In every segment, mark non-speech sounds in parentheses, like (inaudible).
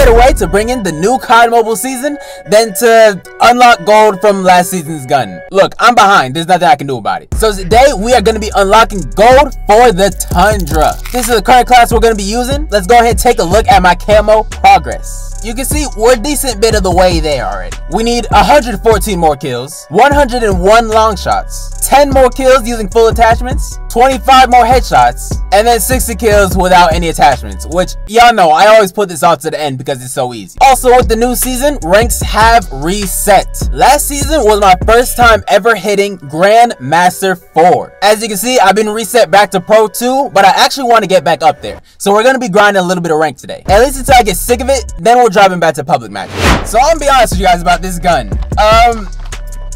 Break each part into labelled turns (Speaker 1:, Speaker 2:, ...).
Speaker 1: better way to bring in the new COD Mobile season than to unlock gold from last season's gun. Look, I'm behind. There's nothing I can do about it. So today, we are going to be unlocking gold for the Tundra. This is the current class we're going to be using. Let's go ahead and take a look at my camo progress. You can see we're a decent bit of the way there already. We need 114 more kills, 101 long shots, 10 more kills using full attachments, 25 more headshots, and then 60 kills without any attachments, which y'all know I always put this off to the end because it's so easy. Also with the new season, ranks have reset. Last season was my first time ever hitting Grandmaster 4. As you can see, I've been reset back to Pro 2, but I actually want to get back up there. So we're going to be grinding a little bit of rank today. At least until I get sick of it, then we're driving back to public matches. So I'm gonna be honest with you guys about this gun. Um,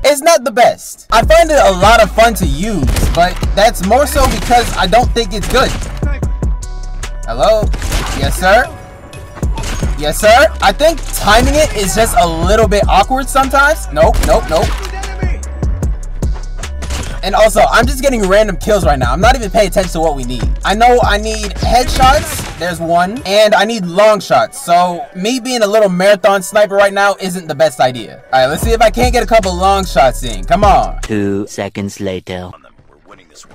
Speaker 1: it's not the best. I find it a lot of fun to use, but that's more so because I don't think it's good. Hello? Yes, sir? Yes, sir? I think timing it is just a little bit awkward sometimes. Nope, nope, nope. And also, I'm just getting random kills right now. I'm not even paying attention to what we need. I know I need headshots. There's one. And I need long shots. So, me being a little marathon sniper right now isn't the best idea. All right, let's see if I can't get a couple long shots in. Come on.
Speaker 2: Two seconds later.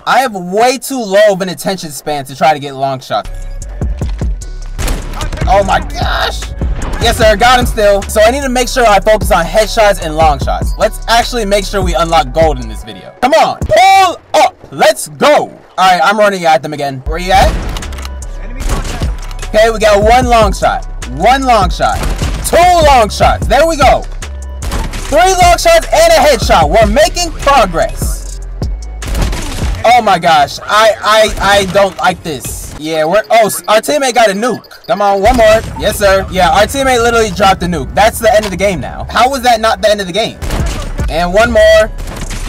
Speaker 1: I have way too low of an attention span to try to get long shots. Oh my gosh. Yes, sir. Got him still. So I need to make sure I focus on headshots and long shots. Let's actually make sure we unlock gold in this video. Come on. Pull up. Let's go. All right, I'm running at them again. Where you at? Okay, we got one long shot. One long shot. Two long shots. There we go. Three long shots and a headshot. We're making progress. Oh my gosh. I I I don't like this. Yeah, we're oh our teammate got a nuke. Come on, one more. Yes, sir. Yeah, our teammate literally dropped the nuke. That's the end of the game now. How was that not the end of the game? And one more.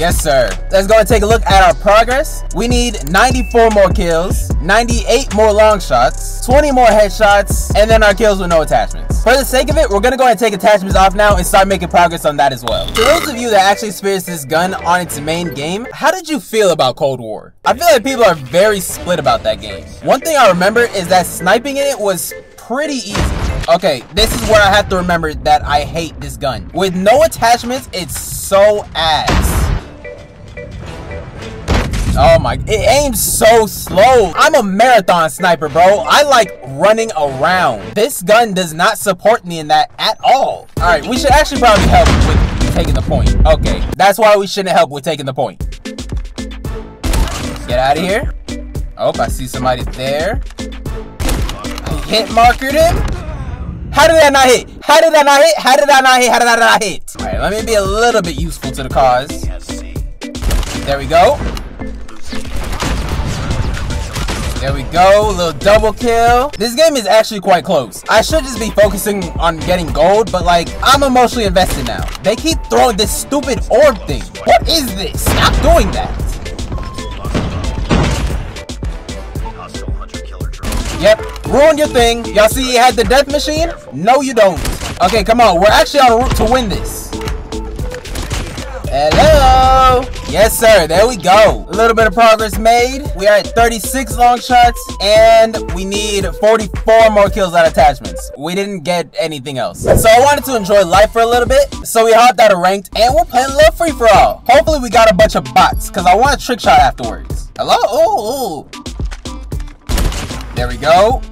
Speaker 1: Yes, sir. Let's go and take a look at our progress. We need 94 more kills, 98 more long shots, 20 more headshots, and then our kills with no attachments. For the sake of it, we're gonna go ahead and take attachments off now and start making progress on that as well. For those of you that actually experienced this gun on its main game, how did you feel about Cold War? I feel like people are very split about that game. One thing I remember is that sniping in it was pretty easy. Okay, this is where I have to remember that I hate this gun. With no attachments, it's so ass. Oh my, it aims so slow. I'm a marathon sniper, bro. I like running around. This gun does not support me in that at all. All right, we should actually probably help with taking the point. Okay, that's why we shouldn't help with taking the point. Get out of here. Oh, I see somebody there. I hit markered him. How did that not hit? How did that not hit? How did that not hit? How did that not hit? All right, let me be a little bit useful to the cause. There we go. There we go, little double kill. This game is actually quite close. I should just be focusing on getting gold, but like, I'm emotionally invested now. They keep throwing this stupid orb thing. What is this? Stop doing that. Yep, ruined your thing. Y'all see you had the death machine? No, you don't. Okay, come on. We're actually on route to win this. Hello. Yes, sir. There we go. A little bit of progress made. We are at 36 long shots, and we need 44 more kills on attachments. We didn't get anything else. So I wanted to enjoy life for a little bit, so we hopped out of ranked, and we're playing a little free-for-all. Hopefully we got a bunch of bots, because I want a trick shot afterwards. Hello? Ooh, ooh. There we go.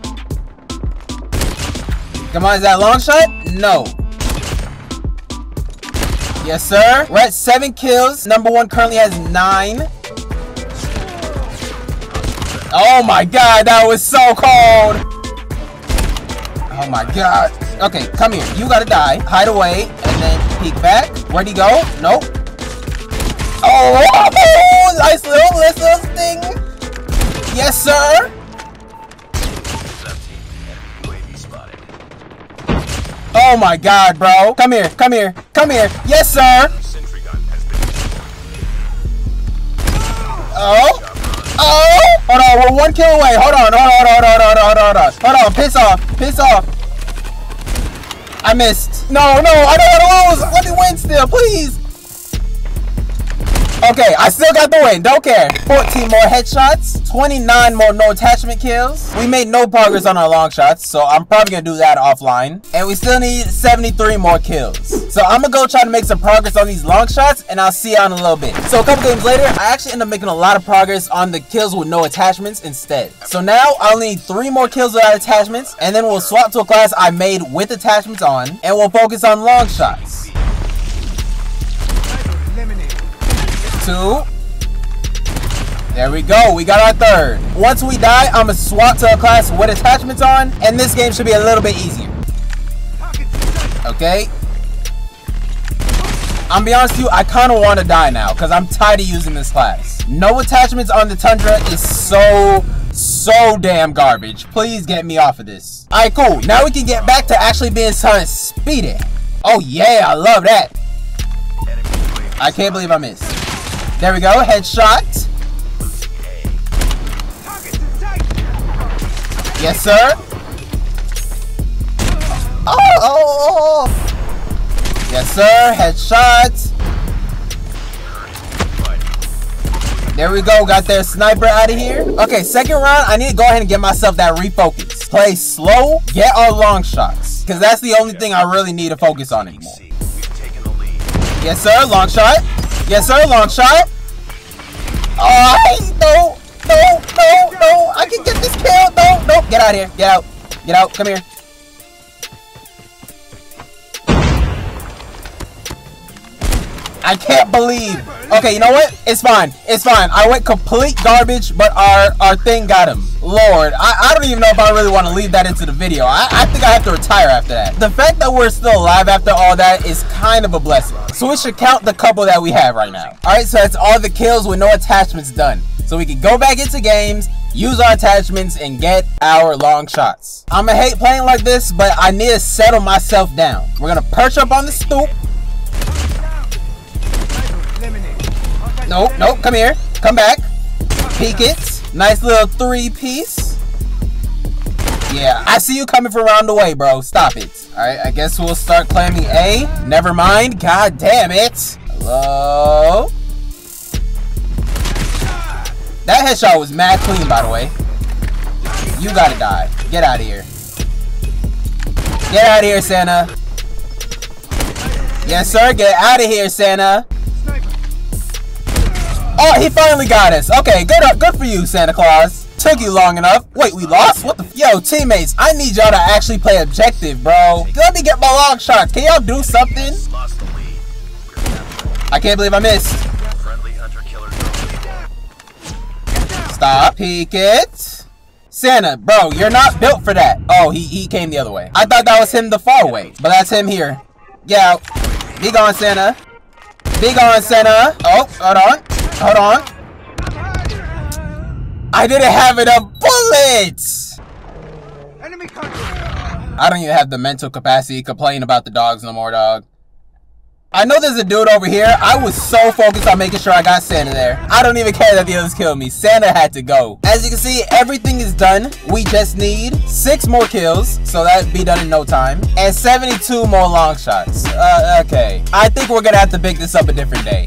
Speaker 1: Come on, is that long shot? No. Yes, sir. We're at seven kills. Number one currently has nine. Oh my god, that was so cold. Oh my god. Okay, come here. You gotta die. Hide away, and then peek back. Where'd he go? Nope. Oh, (laughs) nice little, nice little thing. Yes, sir. Oh my god, bro. Come here, come here, come here. Yes, sir. Oh. Oh. Hold on, we're one kill away. Hold on, hold on, hold on, hold on, hold on, hold on. Hold on, piss off, piss off. I missed. No, no, I don't want to lose. Let me win still, please. Okay, I still got the win. Don't care. 14 more headshots, 29 more no attachment kills. We made no progress on our long shots, so I'm probably gonna do that offline. And we still need 73 more kills. So I'm gonna go try to make some progress on these long shots, and I'll see you in a little bit. So a couple games later, I actually end up making a lot of progress on the kills with no attachments instead. So now I'll need three more kills without attachments, and then we'll swap to a class I made with attachments on, and we'll focus on long shots. Two. There we go. We got our third. Once we die, I'm going to swap to a class with attachments on, and this game should be a little bit easier. Okay. I'm be honest with you, I kind of want to die now because I'm tired of using this class. No attachments on the Tundra is so, so damn garbage. Please get me off of this. All right, cool. Now we can get back to actually being something speedy. Oh, yeah, I love that. I can't believe I missed. There we go, headshot. Yes, sir. Oh, oh, oh, oh. Yes, sir. Headshot. There we go. Got their sniper out of here. Okay, second round. I need to go ahead and get myself that refocus. Play slow. Get our long shots. Because that's the only thing I really need to focus on anymore. Yes, sir. Long shot. Yes, sir. Long shot. Oh, no. No, no, no. I can get this kill. No, no. Get out of here. Get out. Get out. Come here. I can't believe. Okay, you know what? It's fine. It's fine. I went complete garbage, but our, our thing got him. Lord, I, I don't even know if I really want to leave that into the video. I, I think I have to retire after that. The fact that we're still alive after all that is kind of a blessing. So we should count the couple that we have right now. All right, so that's all the kills with no attachments done. So we can go back into games, use our attachments, and get our long shots. I'ma hate playing like this, but I need to settle myself down. We're gonna perch up on the stoop. Nope, nope, come here. Come back. Peek it. Nice little three piece. Yeah, I see you coming from around the way, bro. Stop it. Alright, I guess we'll start claiming A. Never mind. God damn it. Hello? That headshot was mad clean, by the way. You gotta die. Get out of here. Get out of here, Santa. Yes, sir. Get out of here, Santa. Oh, he finally got us. Okay, good up, good for you, Santa Claus. Took you long enough. Wait, we lost? What the? Yo, teammates, I need y'all to actually play objective, bro. Let me get my long shot. Can y'all do something? I can't believe I missed. Stop. Peek it. Santa, bro, you're not built for that. Oh, he, he came the other way. I thought that was him the far way, but that's him here. Yeah. Be gone, Santa. Be gone, Santa. Oh, hold on. Hold on. I didn't have enough bullets. I don't even have the mental capacity to complain about the dogs no more, dog. I know there's a dude over here. I was so focused on making sure I got Santa there. I don't even care that the others killed me. Santa had to go. As you can see, everything is done. We just need six more kills, so that'd be done in no time, and 72 more long shots. Uh, okay. I think we're gonna have to pick this up a different day.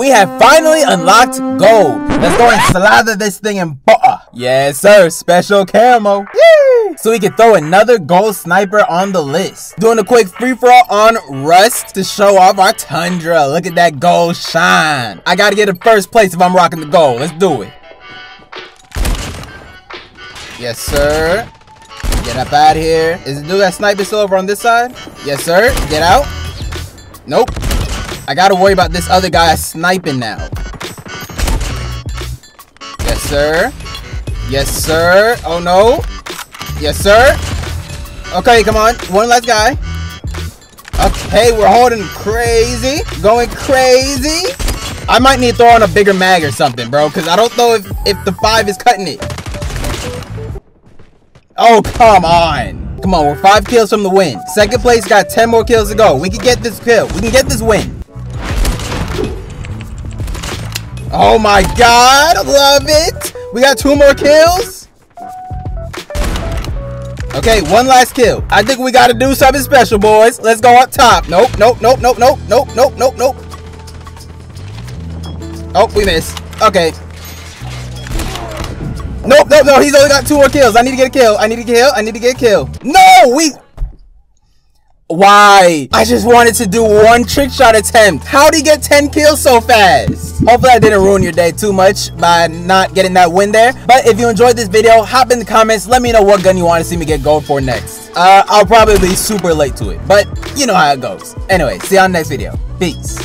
Speaker 1: We have finally unlocked gold. Let's go and slather this thing in butter. Yes, sir. Special camo. Yay! So we can throw another gold sniper on the list. Doing a quick free-for-all on Rust to show off our Tundra. Look at that gold shine. I gotta get in first place if I'm rocking the gold. Let's do it. Yes, sir. Get up out of here. Is the dude that sniper still over on this side? Yes, sir. Get out. Nope. I gotta worry about this other guy sniping now. Yes, sir. Yes, sir. Oh, no. Yes, sir. Okay, come on. One last guy. Okay, we're holding crazy. Going crazy. I might need to throw on a bigger mag or something, bro. Because I don't know if, if the 5 is cutting it. Oh, come on. Come on, we're 5 kills from the win. Second place got 10 more kills to go. We can get this kill. We can get this win. Oh my god, love it. We got two more kills. Okay, one last kill. I think we gotta do something special, boys. Let's go up top. Nope, nope, nope, nope, nope, nope, nope, nope, nope. Oh, we missed. Okay. Nope, nope, no. He's only got two more kills. I need to get a kill. I need to kill. I need to get a kill. No, we. Why? I just wanted to do one trick shot attempt. How'd he get 10 kills so fast? Hopefully I didn't ruin your day too much by not getting that win there. But if you enjoyed this video, hop in the comments. Let me know what gun you want to see me get gold for next. Uh, I'll probably be super late to it. But you know how it goes. Anyway, see the next video. Peace.